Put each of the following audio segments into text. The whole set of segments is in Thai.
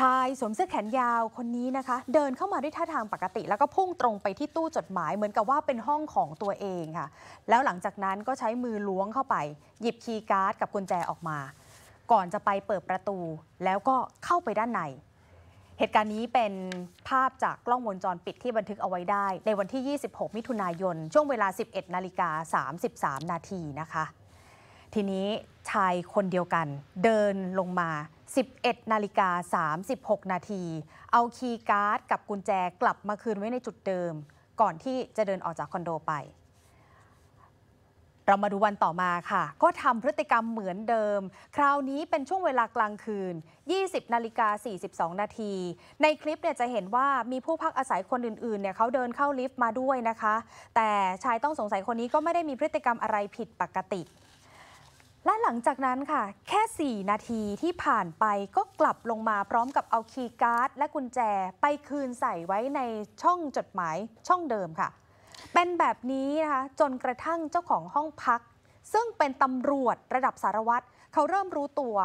ชายสวมเสื้อแขนยาวคนนี้นะคะ เดินเข้ามาด้วยท่าทางปกติ แล้วก็พุ่งตรงไปที่ตู้จดหมายเหมือนกับว่าเป็นห้องของตัวเองค่ะ แล้วหลังจากนั้นก็ใช้มือล้วงเข้าไป หยิบคีย์การ์ดกับกุญแจออกมา ก่อนจะไปเปิดประตู แล้วก็เข้าไปด้านใน เหตุการณ์นี้เป็นภาพจากกล้องวงจรปิดที่บันทึกเอาไว้ได้ ในวันที่ 26 มิถุนายนช่วงเวลา 11 นาฬิกา 33 นาทีนะคะ ทีนี้ชายคนเดียวกัน เดินลงมา 11 นาฬิกา 36 นาที เอาคีย์การ์ดกับกุญแจกลับมาคืนไว้ในจุดเดิม ก่อนที่จะเดินออกจากคอนโดไป เรามาดูวันต่อมาค่ะ ก็ทำพฤติกรรมเหมือนเดิม คราวนี้เป็นช่วงเวลากลางคืน 20 นาฬิกา 42 นาที ในคลิปเนี่ยจะเห็นว่ามีผู้พักอาศัยคนอื่นๆเนี่ยเขาเดินเข้าลิฟต์มาด้วยนะคะ แต่ชายต้องสงสัยคนนี้ก็ไม่ได้มีพฤติกรรมอะไรผิดปกติ และหลังจากนั้นค่ะ แค่ 4 นาทีที่ผ่านไปก็กลับลงมาพร้อมกับเอาคีย์การ์ด และกุญแจไปคืนใส่ไว้ในช่องจดหมายช่องเดิมค่ะ เป็นแบบนี้นะคะจนกระทั่งเจ้าของห้องพัก ซึ่งเป็นตำรวจระดับสารวัตรเขาเริ่มรู้ตัว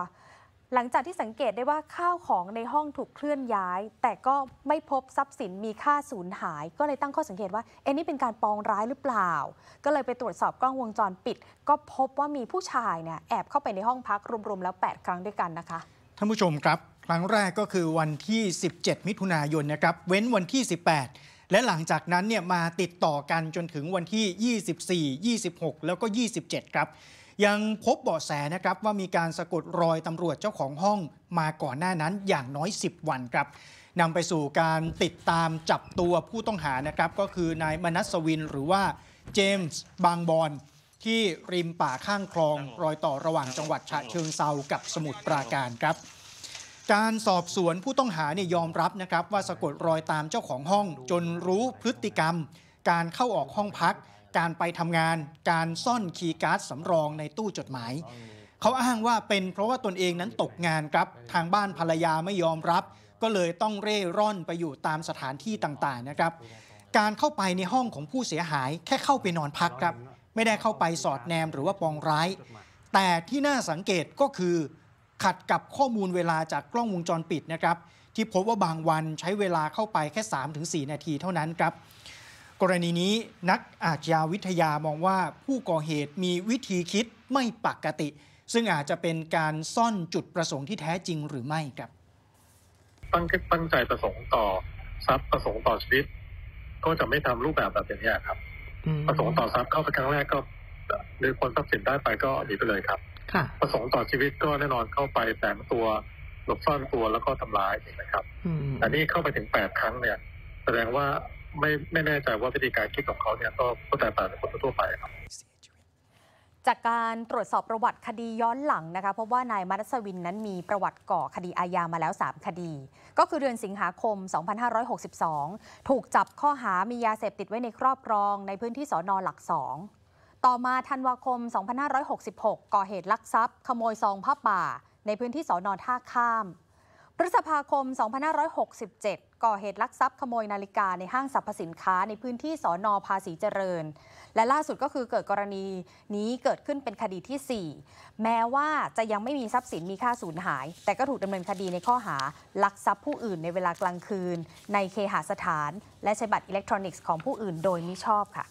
หลังจากที่สังเกตได้ว่าข้าวของในห้องถูกเคลื่อนย้าย แต่ก็ไม่พบทรัพย์สินมีค่าสูญหาย ก็เลยตั้งข้อสังเกตว่าเอ็นนี่เป็นการปองร้ายหรือเปล่า ก็เลยไปตรวจสอบกล้องวงจรปิด ก็พบว่ามีผู้ชายเนี่ยแอบเข้าไปในห้องพักรวมๆแล้ว 8 ครั้งด้วยกันนะคะท่านผู้ชมครับ ครั้งแรกก็คือวันที่ 17 มิถุนายนนะครับเว้นวันที่ 18 และหลังจากนั้นเนี่ยมาติดต่อกันจนถึงวันที่ 24 26 แล้วก็ 27 ครับ ยังพบเบาะแสนะครับว่ามีการสะกดรอยตำรวจเจ้าของห้องมาก่อนหน้านั้นอย่างน้อย 10 วันครับนำไปสู่การติดตามจับตัวผู้ต้องหานะครับ ก็คือนายมนัสวินหรือว่าเจมส์บางบอนที่ริมป่าข้างคลองรอยต่อระหว่างจังหวัดฉะเชิงเซากับสมุทรปราการครับ การสอบสวนผู้ต้องหาเนี่ยยอมรับนะครับว่าสะกดรอยตามเจ้าของห้องจนรู้พฤติกรรม การเข้าออกห้องพัก การไปทำงาน การซ่อนคีย์การ์ดสำรองในตู้จดหมาย เขาอ้างว่าเป็นเพราะว่าตนเองนั้นตกงานครับทางบ้านภรรยาไม่ยอมรับ ก็เลยต้องเร่ร่อนไปอยู่ตามสถานที่ต่างๆนะครับ การเข้าไปในห้องของผู้เสียหายแค่เข้าไปนอนพักครับ ไม่ได้เข้าไปสอดแนมหรือว่าปองร้าย แต่ที่น่าสังเกตก็คือ ขัดกับข้อมูลเวลาจากกล้องวงจรปิดนะครับที่พบว่าบางวันใช้เวลาเข้าไปแค่ 3-4 นาทีเท่านั้นครับ กรณีนี้นักอาชญาวิทยามองว่าผู้ก่อเหตุมีวิธีคิดไม่ปกติ ซึ่งอาจจะเป็นการซ่อนจุดประสงค์ที่แท้จริงหรือไม่ครับ ตั้งตั้งใจประสงค์ต่อทรัพย์ประสงค์ต่อชีวิต ก็จะไม่ทำรูปแบบแบบอย่างนี้ครับ ประสงค์ต่อทรัพย์เข้าไปครั้งแรกก็หรือคนทรัพย์สินได้ไปก็หนีไปเลยครับค่ะประสงค์ต่อชีวิตก็แน่นอนเข้าไปแฝงตัวหลบซ่อนตัวแล้วก็ทำร้ายนะครับอืมอันนี้เข้าไปถึงแปดครั้งเนี่ย แสดงว่า ไม่ไม่แน่ใจว่าวิธีการคิดของเขาเนี่ยก็ก็แตกต่างจากคนทั่วไปครับจากการตรวจสอบประวัติคดีย้อนหลังนะคะพบว่านายมัสวินนั้นมีประวัติก่อคดีอาญามาแล้ว 3 คดี ก็คือเดือนสิงหาคม 2562 ถูกจับข้อหามียาเสพติดไว้ในครอบครอง ในพื้นที่สอนอหลักสองต่อมาธันวาคม 2566 ก่อเหตุลักทรัพย์ ขโมยซองผ้าป่า ในพื้นที่สอนอท่าข้าม พฤษภาคม 2567 ก่อเหตุลักทรัพย์ขโมยนาฬิกาในห้างสรรพสินค้าในพื้นที่สอนอภาษีเจริญ และล่าสุดก็คือเกิดกรณีนี้เกิดขึ้นเป็นคดีทีสี่ 4 แม้ว่าจะยังไม่มีทรัพย์สินมีค่าสูญหาย แต่ก็ถูกดำเนินคดีในข้อหาลักทรัพย์ผู้อื่นในเวลากลางคืน ในเคหสถาน และใช้บัตรอิเล็กทรอนิกส์ของผู้อื่นโดยมิชอบค่ะ